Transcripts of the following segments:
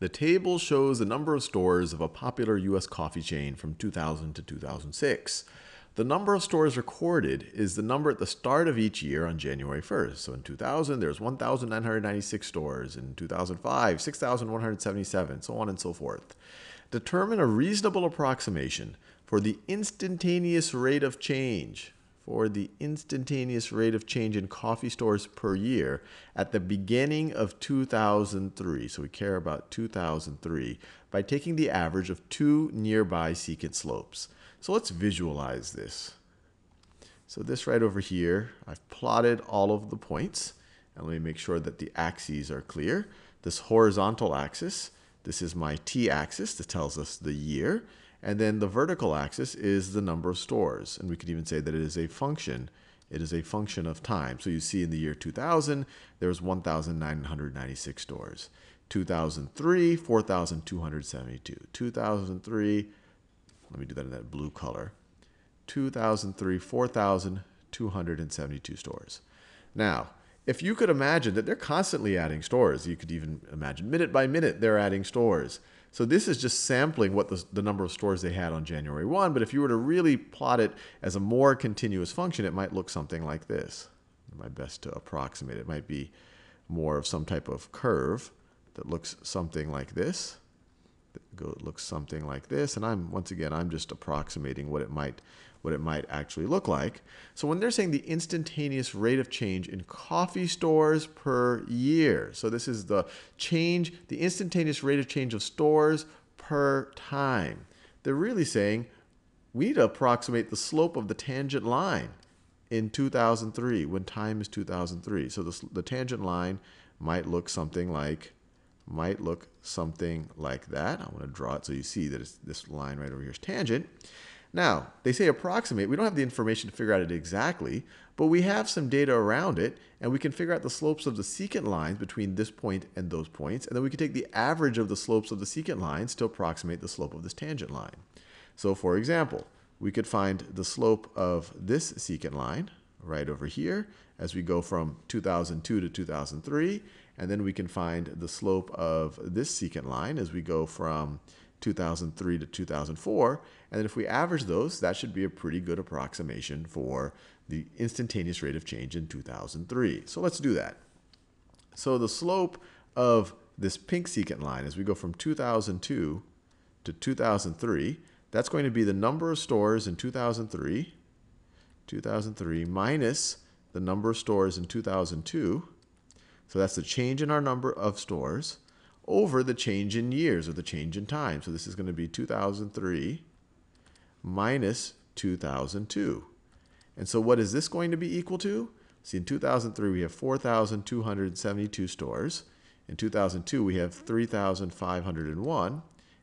The table shows the number of stores of a popular U.S. coffee chain from 2000 to 2006. The number of stores recorded is the number at the start of each year on January 1st. So in 2000, there's 1,996 stores. In 2005, 6,177, so on and so forth. Determine a reasonable approximation for the instantaneous rate of change for the instantaneous rate of change in coffee stores per year at the beginning of 2003. So we care about 2003 by taking the average of two nearby secant slopes. So let's visualize this. So this right over here, I've plotted all of the points. And let me make sure that the axes are clear. This horizontal axis, this is my t-axis. that tells us the year. And then the vertical axis is the number of stores. And we could even say that it is a function. It is a function of time. So you see in the year 2000, there was 1,996 stores. 2003, 4,272. 2003, let me do that in that blue color. 2003, 4,272 stores. Now, if you could imagine that they're constantly adding stores, you could even imagine minute by minute they're adding stores. So this is just sampling what the, the, number of stores they had on January 1. But if you were to really plot it as a more continuous function, it might look something like this. My best to approximate it might be more of some type of curve that looks something like this. That looks something like this. And I'm once again, I'm just approximating what it might what it might actually look like. So when they're saying the instantaneous rate of change in coffee stores per year, so this is the change, the instantaneous rate of change of stores per time. They're really saying we need to approximate the slope of the tangent line in 2003 when time is 2003. So the, the tangent line might look something like might look something like that. I want to draw it so you see that this line right over here is tangent. Now, they say approximate. We don't have the information to figure out it exactly, but we have some data around it, and we can figure out the slopes of the secant lines between this point and those points, and then we can take the average of the slopes of the secant lines to approximate the slope of this tangent line. So for example, we could find the slope of this secant line right over here as we go from 2002 to 2003, and then we can find the slope of this secant line as we go from 2003 to 2004. And then if we average those, that should be a pretty good approximation for the instantaneous rate of change in 2003. So let's do that. So the slope of this pink secant line as we go from 2002 to 2003, that's going to be the number of stores in 2003, 2003 minus the number of stores in 2002. So that's the change in our number of stores over the change in years or the change in time. So this is going to be 2003 minus 2002. And so what is this going to be equal to? See, in 2003, we have 4,272 stores. In 2002, we have 3,501.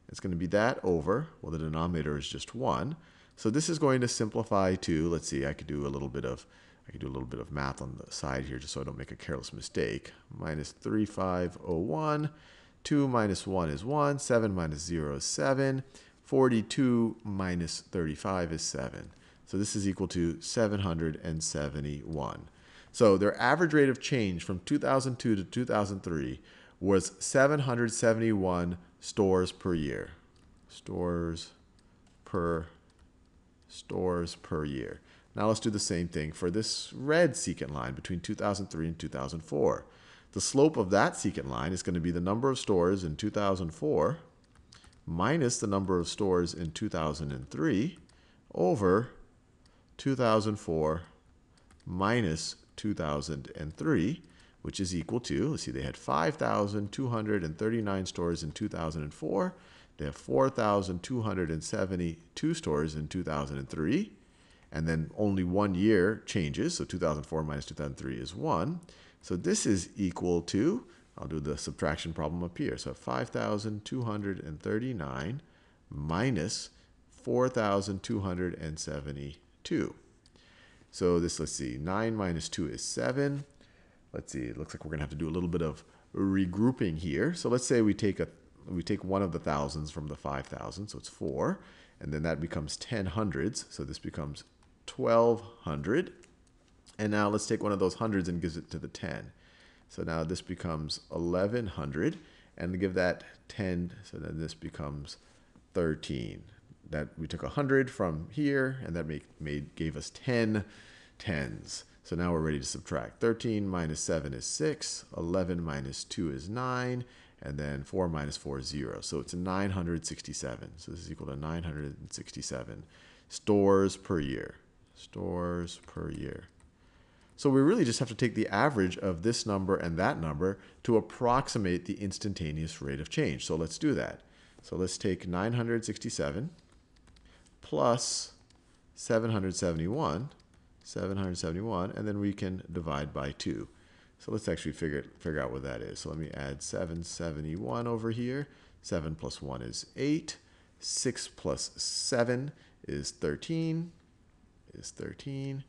It's going to be that over, well, the denominator is just 1. So this is going to simplify to, let's see, I could do a little bit of I could do a little bit of math on the side here just so I don't make a careless mistake. Minus 3501 2 minus 1 is 1. 7 minus 0 is 7. 42 minus 35 is 7. So this is equal to 771. So their average rate of change from 2002 to 2003 was 771 stores per year. Stores per stores per year. Now let's do the same thing for this red secant line between 2003 and 2004. The slope of that secant line is going to be the number of stores in 2004 minus the number of stores in 2003 over 2004 minus 2003, which is equal to, let's see, they had 5,239 stores in 2004. They have 4,272 stores in 2003. And then only one year changes, so 2004 minus 2003 is 1. So this is equal to, I'll do the subtraction problem up here. So 5,239 minus 4,272. So this, let's see, 9 minus 2 is 7. Let's see, it looks like we're going to have to do a little bit of regrouping here. So let's say we take a we take one of the thousands from the 5,000, so it's 4, and then that becomes 10 hundreds, so this becomes 1,200. And now let's take one of those hundreds and gives it to the 10. So now this becomes 1100. and give that 10. So then this becomes 13. That we took 100 from here, and that make, made gave us 10 tens. So now we're ready to subtract. 13 minus 7 is 6. 11 minus 2 is 9. And then 4 minus 4 is 0. So it's 967. So this is equal to 967 stores per year. Stores per year. So we really just have to take the average of this number and that number to approximate the instantaneous rate of change. So let's do that. So let's take 967 plus 771 771, and then we can divide by 2. So let's actually figure, figure out what that is. So let me add 771 over here. 7 plus 1 is 8. 6 plus 7 is 13. Is 13.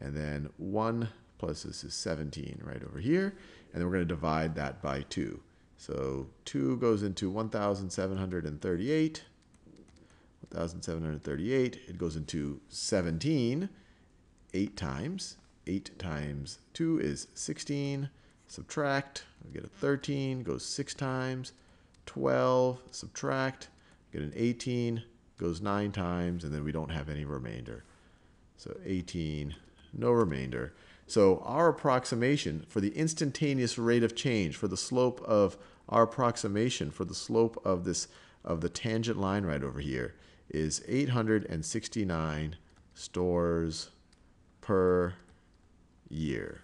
And then 1 plus this is 17 right over here. And then we're going to divide that by 2. So 2 goes into 1,738. 1,738. It goes into 17 8 times. 8 times 2 is 16. Subtract, we get a 13, goes 6 times. 12, subtract, get an 18, goes 9 times, and then we don't have any remainder. So 18, no remainder. So our approximation for the instantaneous rate of change, for the slope of our approximation, for the slope of this of the tangent line right over here, is 869 stores per year.